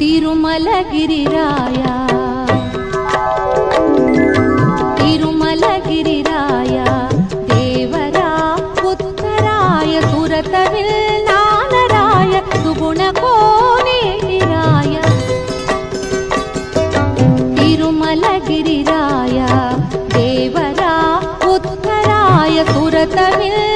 तिरुमलगिरिराय। तिरुमलगिरिराय देवरा उत्तराय सुरतविल् नानराय निराय तिरुमलगिरिराया देवरा उत्तराय सुरतविल्